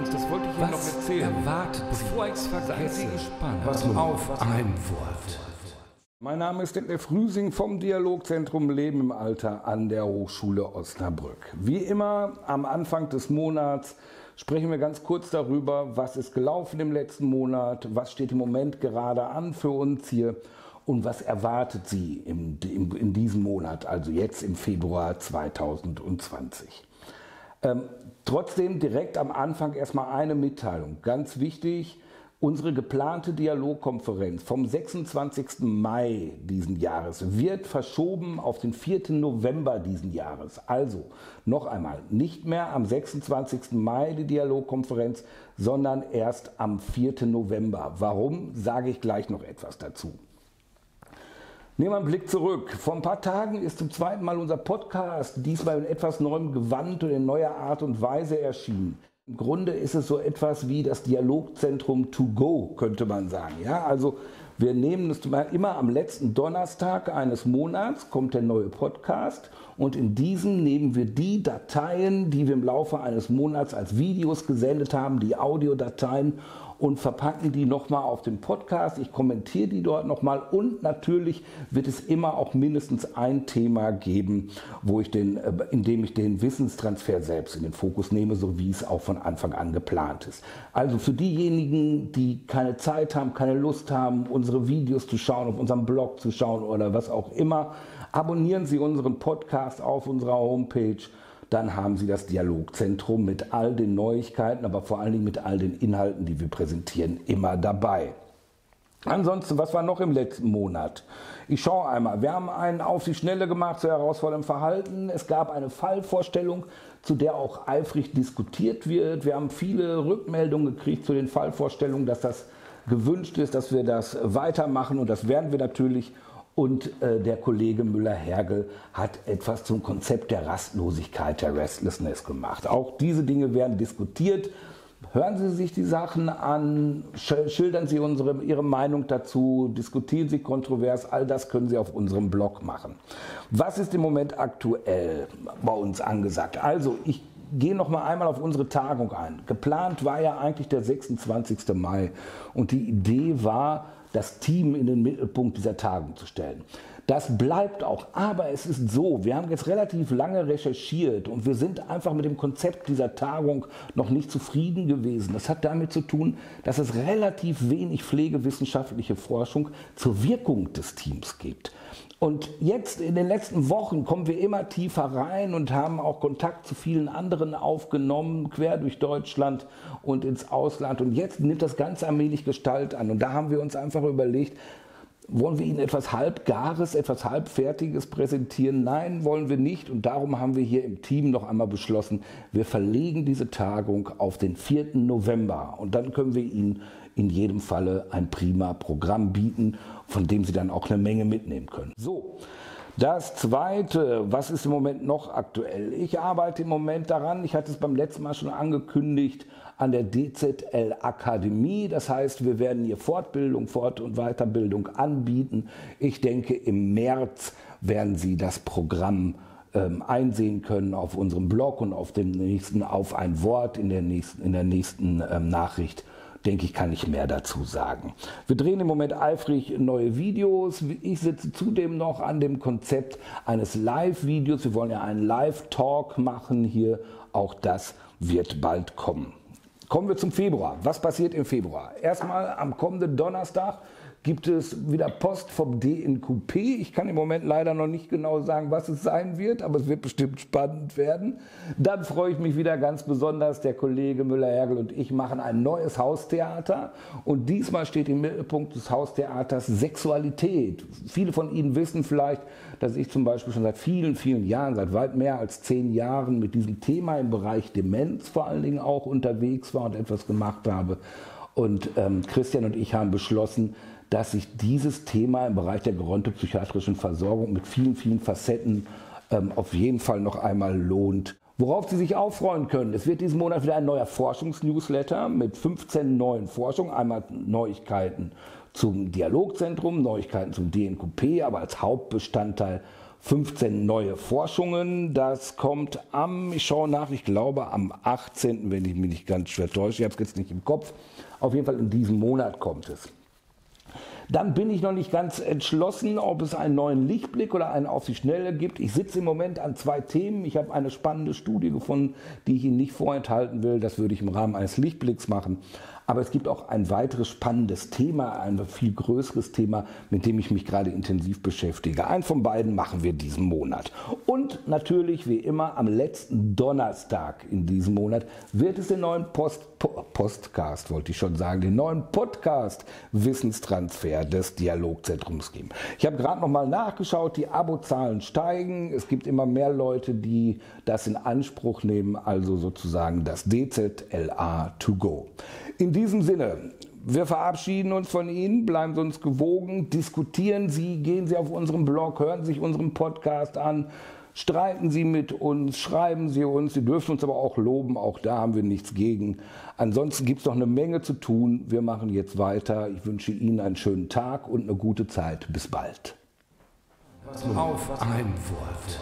Übrigens, das wollte ich Ihnen noch Was erzählen. erwartet Bevor ich's Seien vergesse. Sie gespannt. Pass auf, Ein Wort. Mein Name ist Detlef Rüsing vom Dialogzentrum Leben im Alter an der Hochschule Osnabrück. Wie immer am Anfang des Monats sprechen wir ganz kurz darüber, was ist gelaufen im letzten Monat, was steht im Moment gerade an für uns hier und was erwartet Sie im, im, in diesem Monat, also jetzt im Februar 2020. Ähm, trotzdem direkt am Anfang erstmal eine Mitteilung. Ganz wichtig, unsere geplante Dialogkonferenz vom 26. Mai diesen Jahres wird verschoben auf den 4. November diesen Jahres. Also noch einmal, nicht mehr am 26. Mai die Dialogkonferenz, sondern erst am 4. November. Warum, sage ich gleich noch etwas dazu. Nehmen wir einen Blick zurück. Vor ein paar Tagen ist zum zweiten Mal unser Podcast, diesmal in etwas neuem Gewand und in neuer Art und Weise erschienen. Im Grunde ist es so etwas wie das Dialogzentrum to go, könnte man sagen. Ja, also wir nehmen es immer am letzten Donnerstag eines Monats kommt der neue Podcast und in diesem nehmen wir die Dateien, die wir im Laufe eines Monats als Videos gesendet haben, die Audiodateien und verpacken die nochmal auf den Podcast. Ich kommentiere die dort nochmal und natürlich wird es immer auch mindestens ein Thema geben, wo ich den, äh, in dem ich den Wissenstransfer selbst in den Fokus nehme, so wie es auch von Anfang an geplant ist. Also für diejenigen, die keine Zeit haben, keine Lust haben, unsere Videos zu schauen, auf unserem Blog zu schauen oder was auch immer, abonnieren Sie unseren Podcast auf unserer Homepage dann haben Sie das Dialogzentrum mit all den Neuigkeiten, aber vor allen Dingen mit all den Inhalten, die wir präsentieren, immer dabei. Ansonsten, was war noch im letzten Monat? Ich schaue einmal. Wir haben einen auf die Schnelle gemacht zu herausforderndem Verhalten. Es gab eine Fallvorstellung, zu der auch eifrig diskutiert wird. Wir haben viele Rückmeldungen gekriegt zu den Fallvorstellungen, dass das gewünscht ist, dass wir das weitermachen und das werden wir natürlich. Und äh, der Kollege Müller-Hergel hat etwas zum Konzept der Rastlosigkeit, der Restlessness gemacht. Auch diese Dinge werden diskutiert. Hören Sie sich die Sachen an, schildern Sie unsere, Ihre Meinung dazu, diskutieren Sie kontrovers, all das können Sie auf unserem Blog machen. Was ist im Moment aktuell bei uns angesagt? Also, ich gehe noch mal einmal auf unsere Tagung ein. Geplant war ja eigentlich der 26. Mai und die Idee war, das Team in den Mittelpunkt dieser Tagung zu stellen. Das bleibt auch, aber es ist so, wir haben jetzt relativ lange recherchiert und wir sind einfach mit dem Konzept dieser Tagung noch nicht zufrieden gewesen. Das hat damit zu tun, dass es relativ wenig pflegewissenschaftliche Forschung zur Wirkung des Teams gibt. Und jetzt in den letzten Wochen kommen wir immer tiefer rein und haben auch Kontakt zu vielen anderen aufgenommen, quer durch Deutschland und ins Ausland. Und jetzt nimmt das ganz allmählich Gestalt an. Und da haben wir uns einfach überlegt, wollen wir Ihnen etwas Halbgares, etwas Halbfertiges präsentieren? Nein, wollen wir nicht. Und darum haben wir hier im Team noch einmal beschlossen, wir verlegen diese Tagung auf den 4. November. Und dann können wir Ihnen in jedem Falle ein prima Programm bieten, von dem Sie dann auch eine Menge mitnehmen können. So. Das zweite, was ist im Moment noch aktuell? Ich arbeite im Moment daran, ich hatte es beim letzten Mal schon angekündigt, an der DZL Akademie. Das heißt, wir werden hier Fortbildung, Fort- und Weiterbildung anbieten. Ich denke, im März werden Sie das Programm ähm, einsehen können auf unserem Blog und auf dem nächsten auf ein Wort in der nächsten, in der nächsten ähm, Nachricht denke ich, kann ich mehr dazu sagen. Wir drehen im Moment eifrig neue Videos. Ich sitze zudem noch an dem Konzept eines Live-Videos. Wir wollen ja einen Live-Talk machen hier. Auch das wird bald kommen. Kommen wir zum Februar. Was passiert im Februar? Erstmal am kommenden Donnerstag gibt es wieder Post vom DNQP. Ich kann im Moment leider noch nicht genau sagen, was es sein wird, aber es wird bestimmt spannend werden. Dann freue ich mich wieder ganz besonders. Der Kollege Müller-Hergel und ich machen ein neues Haustheater. Und diesmal steht im Mittelpunkt des Haustheaters Sexualität. Viele von Ihnen wissen vielleicht, dass ich zum Beispiel schon seit vielen, vielen Jahren, seit weit mehr als zehn Jahren mit diesem Thema im Bereich Demenz vor allen Dingen auch unterwegs war und etwas gemacht habe. Und ähm, Christian und ich haben beschlossen, dass sich dieses Thema im Bereich der gerontopsychiatrischen Versorgung mit vielen, vielen Facetten ähm, auf jeden Fall noch einmal lohnt. Worauf Sie sich auch freuen können, es wird diesen Monat wieder ein neuer Forschungsnewsletter mit 15 neuen Forschungen, einmal Neuigkeiten zum Dialogzentrum, Neuigkeiten zum DNQP, aber als Hauptbestandteil 15 neue Forschungen. Das kommt am, ich schaue nach, ich glaube am 18., wenn ich mich nicht ganz schwer täusche, ich habe es jetzt nicht im Kopf. Auf jeden Fall in diesem Monat kommt es. Dann bin ich noch nicht ganz entschlossen, ob es einen neuen Lichtblick oder einen auf die Schnelle gibt. Ich sitze im Moment an zwei Themen. Ich habe eine spannende Studie gefunden, die ich Ihnen nicht vorenthalten will. Das würde ich im Rahmen eines Lichtblicks machen. Aber es gibt auch ein weiteres spannendes Thema, ein viel größeres Thema, mit dem ich mich gerade intensiv beschäftige. Ein von beiden machen wir diesen Monat. Und natürlich, wie immer, am letzten Donnerstag in diesem Monat wird es den neuen Post, Postcast, wollte ich schon sagen, den neuen Podcast Wissenstransfer des Dialogzentrums geben. Ich habe gerade noch mal nachgeschaut, die Abozahlen steigen. Es gibt immer mehr Leute, die das in Anspruch nehmen, also sozusagen das DZLA to go. In diesem Sinne, wir verabschieden uns von Ihnen, bleiben Sie uns gewogen, diskutieren Sie, gehen Sie auf unseren Blog, hören Sie sich unseren Podcast an, streiten Sie mit uns, schreiben Sie uns, Sie dürfen uns aber auch loben, auch da haben wir nichts gegen. Ansonsten gibt es noch eine Menge zu tun. Wir machen jetzt weiter. Ich wünsche Ihnen einen schönen Tag und eine gute Zeit. Bis bald. Auf ein Wort.